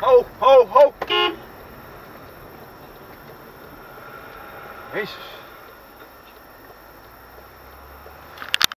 ho, ho, ho. Jezus.